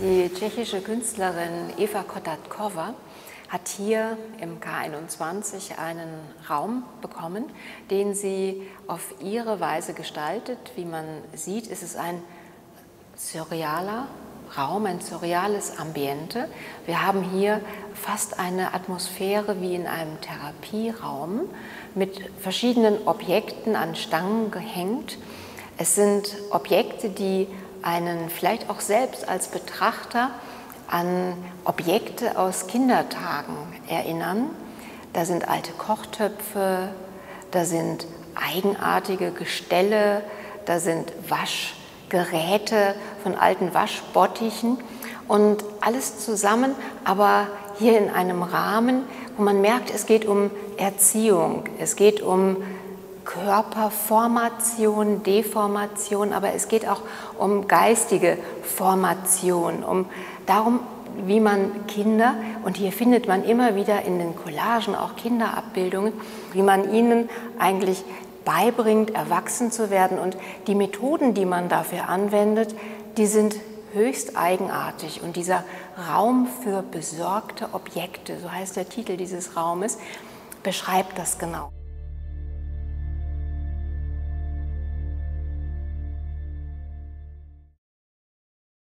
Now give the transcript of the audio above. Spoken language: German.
Die tschechische Künstlerin Eva Kotatkova hat hier im K21 einen Raum bekommen, den sie auf ihre Weise gestaltet. Wie man sieht, ist es ein surrealer Raum, ein surreales Ambiente. Wir haben hier fast eine Atmosphäre wie in einem Therapieraum mit verschiedenen Objekten an Stangen gehängt. Es sind Objekte, die einen vielleicht auch selbst als Betrachter an Objekte aus Kindertagen erinnern. Da sind alte Kochtöpfe, da sind eigenartige Gestelle, da sind Waschgeräte von alten Waschbottichen und alles zusammen, aber hier in einem Rahmen, wo man merkt, es geht um Erziehung, es geht um Körperformation, Deformation, aber es geht auch um geistige Formation, um darum, wie man Kinder, und hier findet man immer wieder in den Collagen auch Kinderabbildungen, wie man ihnen eigentlich beibringt, erwachsen zu werden. Und die Methoden, die man dafür anwendet, die sind höchst eigenartig. Und dieser Raum für besorgte Objekte, so heißt der Titel dieses Raumes, beschreibt das genau.